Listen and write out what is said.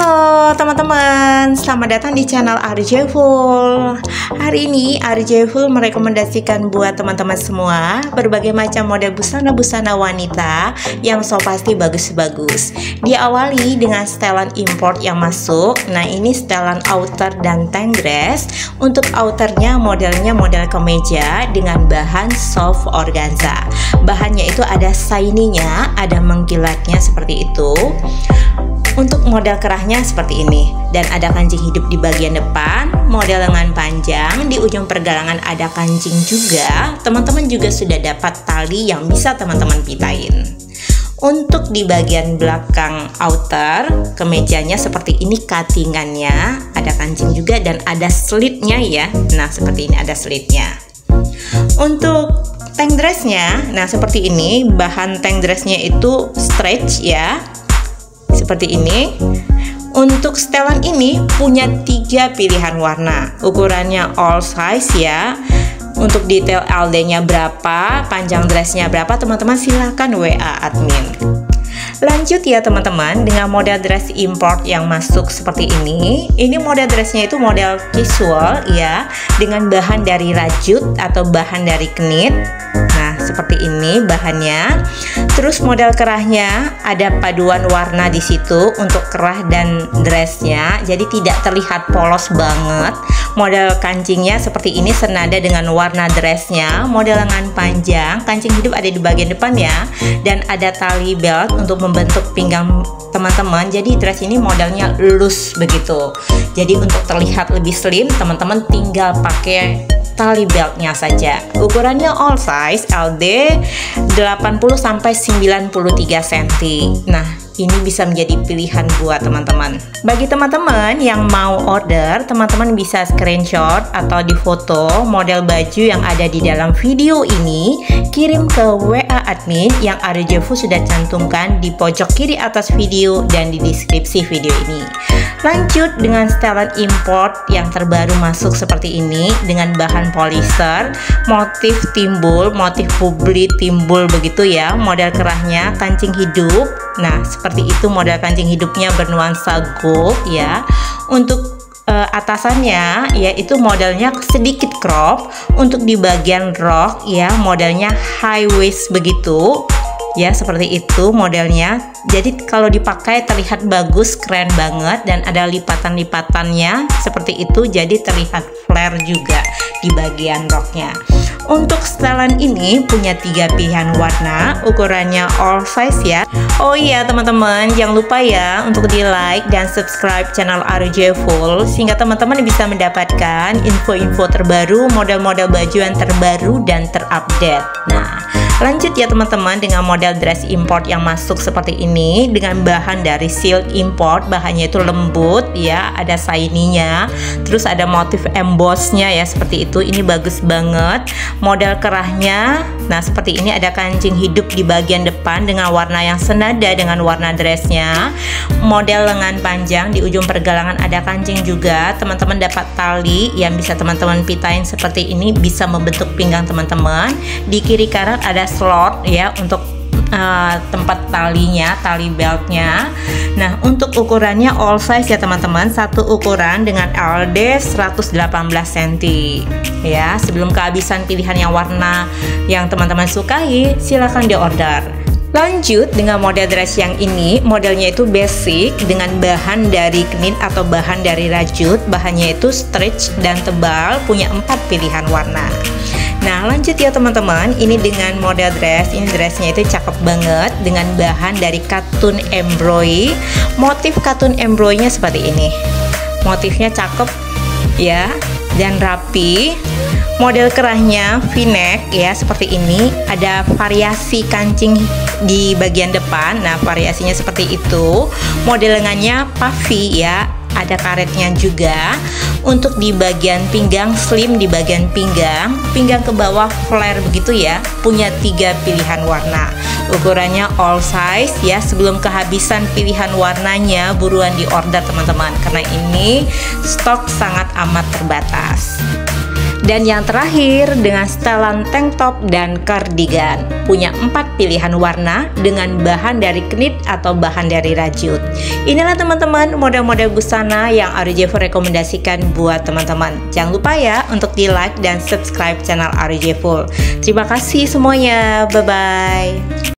Halo teman-teman, selamat datang di channel Arjeful. Hari ini Arjeful merekomendasikan buat teman-teman semua berbagai macam model busana-busana wanita yang so pasti bagus-bagus. Diawali dengan setelan import yang masuk. Nah, ini setelan outer dan tank dress. Untuk outernya modelnya model kemeja dengan bahan soft organza. Bahannya itu ada shiny-nya, ada mengkilatnya seperti itu. Untuk model kerahnya seperti ini dan ada kancing hidup di bagian depan, model lengan panjang, di ujung pergelangan ada kancing juga. Teman-teman juga sudah dapat tali yang bisa teman-teman pitain. Untuk di bagian belakang outer, kemejanya seperti ini cuttingannya, ada kancing juga dan ada slitnya ya. Nah, seperti ini ada slitnya. Untuk tank dressnya, nah seperti ini, bahan tank dressnya itu stretch ya, seperti ini. Untuk setelan ini punya tiga pilihan warna, ukurannya all size ya. Untuk detail LD-nya berapa, panjang dressnya berapa, teman-teman silahkan WA admin. Lanjut ya teman-teman dengan model dress import yang masuk seperti ini. Ini model dressnya itu model casual ya dengan bahan dari rajut atau bahan dari knit. Seperti ini bahannya. Terus model kerahnya ada paduan warna di situ untuk kerah dan dressnya. Jadi tidak terlihat polos banget. Model kancingnya seperti ini senada dengan warna dressnya. Model lengan panjang, kancing hidup ada di bagian depan ya. Dan ada tali belt untuk membentuk pinggang teman-teman jadi dress ini modelnya loose begitu jadi untuk terlihat lebih slim teman-teman tinggal pakai tali beltnya saja. Ukurannya all size LD 80 sampai 93 cm nah ini bisa menjadi pilihan buat teman-teman. Bagi teman-teman yang mau order, teman-teman bisa screenshot atau di foto model baju yang ada di dalam video ini, kirim ke WA admin yang Arjefu sudah cantumkan di pojok kiri atas video dan di deskripsi video ini. Lanjut dengan setelan import yang terbaru masuk seperti ini dengan bahan polyester, motif timbul, motif publi timbul begitu ya, model kerahnya kancing hidup. Nah, seperti itu model kancing hidupnya bernuansa gold ya. Untuk uh, atasannya yaitu modelnya sedikit crop. Untuk di bagian rok ya modelnya high waist begitu ya seperti itu modelnya. Jadi kalau dipakai terlihat bagus keren banget dan ada lipatan-lipatannya seperti itu jadi terlihat flare juga di bagian roknya untuk setelan ini punya tiga pilihan warna. Ukurannya all size ya. Oh iya teman-teman jangan lupa ya untuk di like dan subscribe channel RJ Full sehingga teman-teman bisa mendapatkan info-info terbaru model-model baju yang terbaru dan terupdate. Nah Lanjut ya teman-teman dengan model dress import yang masuk seperti ini dengan bahan dari silk import, bahannya itu lembut ya, ada shiny-nya. Terus ada motif embossnya ya seperti itu. Ini bagus banget. Model kerahnya nah seperti ini ada kancing hidup di bagian depan dengan warna yang senada dengan warna dressnya. Model lengan panjang di ujung pergelangan ada kancing juga. Teman-teman dapat tali yang bisa teman-teman pitain seperti ini bisa membentuk pinggang teman-teman. Di kiri kanan ada slot ya untuk uh, tempat talinya, tali beltnya. Nah, untuk ukurannya all size ya teman-teman, satu ukuran dengan LD 118 cm. Ya, sebelum kehabisan pilihan yang warna yang teman-teman sukai, silahkan diorder. Lanjut dengan model dress yang ini, modelnya itu basic dengan bahan dari knit atau bahan dari rajut, bahannya itu stretch dan tebal, punya empat pilihan warna. Nah lanjut ya teman-teman. Ini dengan model dress. Ini dressnya itu cakep banget Dengan bahan dari katun embroidery. Motif katun embroidery-nya seperti ini. Motifnya cakep ya Dan rapi Model kerahnya v-neck ya seperti ini. Ada variasi kancing di bagian depan. Nah variasinya seperti itu. Model lengannya puffy ya ada karetnya juga. Untuk di bagian pinggang slim di bagian pinggang. Pinggang ke bawah flare begitu ya punya tiga pilihan warna. Ukurannya all size ya sebelum kehabisan pilihan warnanya buruan di order teman-teman. Karena ini stok sangat amat terbatas Dan yang terakhir dengan setelan tank top dan cardigan. Punya empat pilihan warna dengan bahan dari knit atau bahan dari rajut. Inilah teman-teman model-model busana yang RJ rekomendasikan buat teman-teman. Jangan lupa ya untuk di like dan subscribe channel Full. Terima kasih semuanya. Bye-bye.